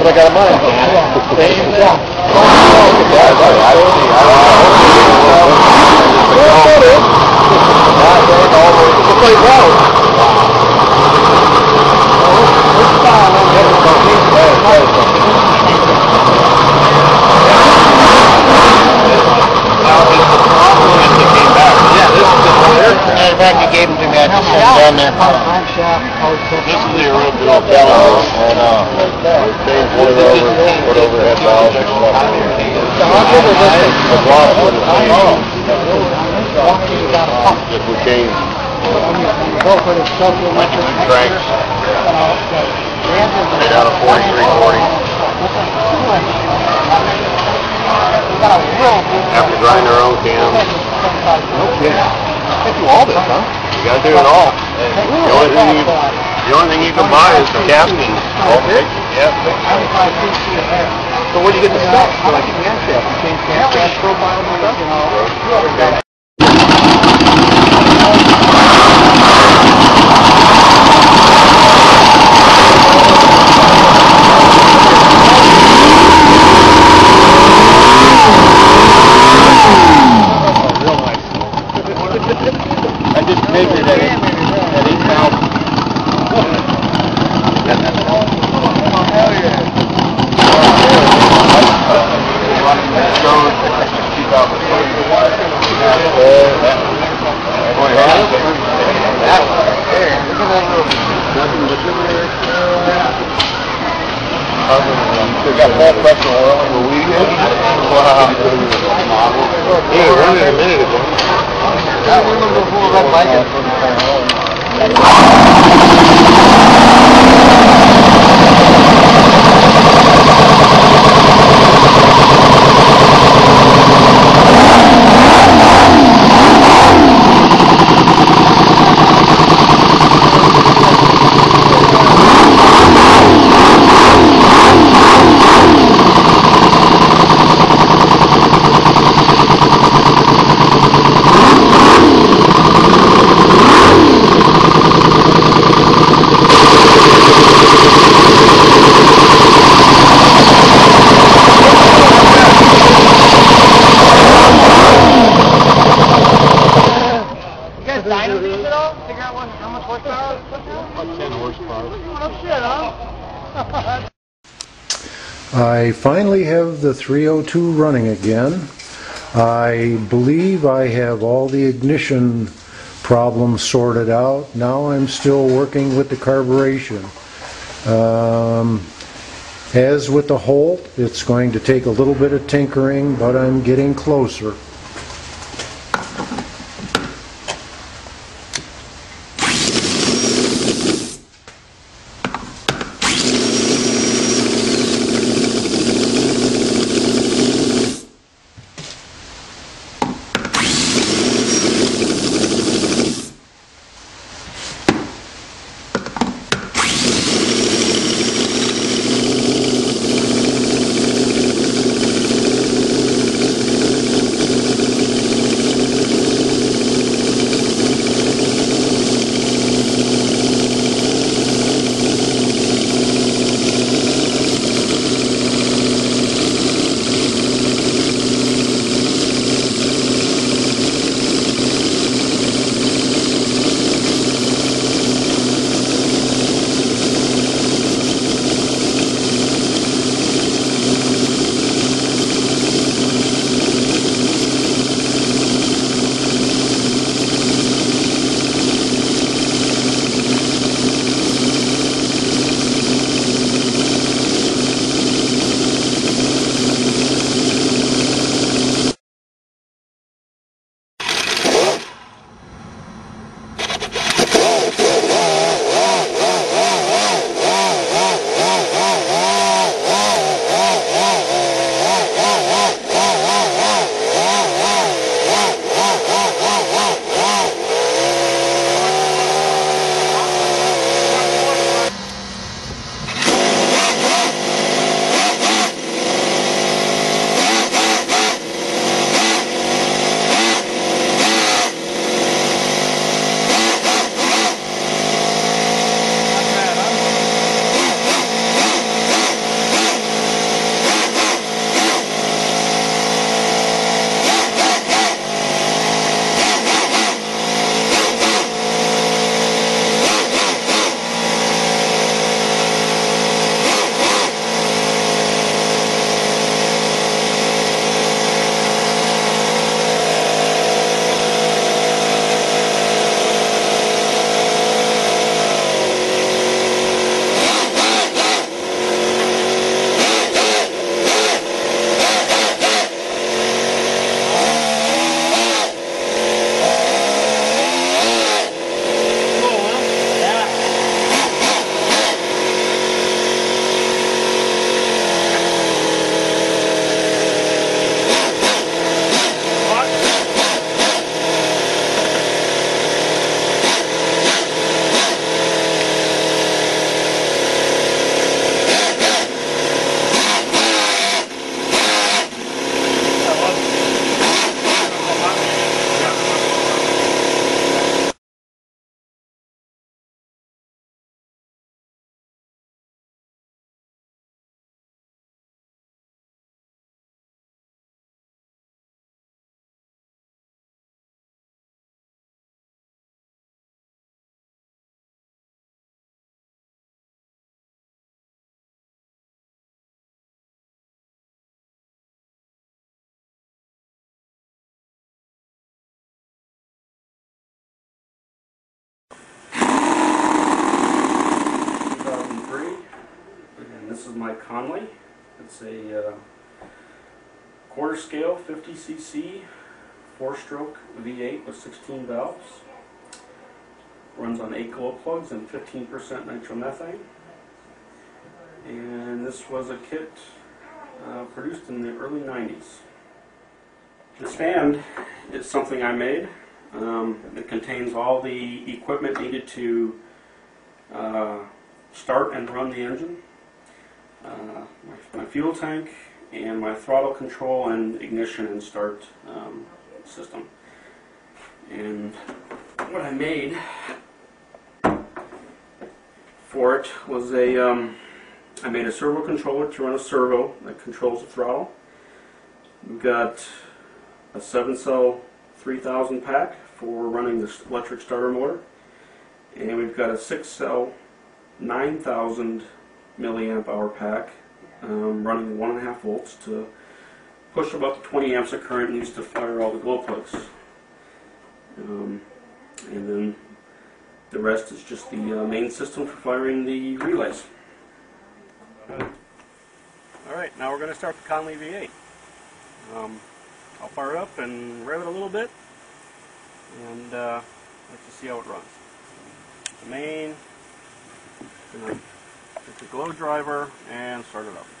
But I got a money. Yeah. Yeah, buddy. I don't see. I don't know. Block was the same. If we changed. Have to grind our own cams. Can't do all this, huh? You gotta do it all. The only thing you, the only thing you can buy is the casting. Yep. So where do you get the stuff? So like a camshaft, you change camshaft profile and stuff? Real nice. I just measured at, Got full pressure oil in the weed. Wow. Yeah, run it a minute ago. I remember before Red Bike. You guys dying these at all? Figure out what, how much I finally have the 302 running again. I believe I have all the ignition problems sorted out. Now I'm still working with the carburation. Um, As with the Holt, it's going to take a little bit of tinkering, but I'm getting closer. Is my Conley. It's a uh, quarter scale 50cc four stroke V8 with 16 valves. Runs on 8 glow plugs and 15% nitromethane. And this was a kit uh, produced in the early 90s. The stand is something I made. Um, it contains all the equipment needed to uh, start and run the engine, my, my fuel tank, and my throttle control and ignition and start um, system. And what I made for it was a, um, I made a servo controller to run a servo that controls the throttle. We've got a 7 cell 3000 pack for running the electric starter motor. And we've got a 6 cell 9000 milliamp hour pack um, running 1.5 volts to push about 20 amps of current used to fire all the glow plugs. Um, and then the rest is just the uh, main system for firing the relays. Alright, now we're going to start the Conley V8. Um, I'll fire it up and rev it a little bit and uh, let you see how it runs. The main, get the glow driver and start it up.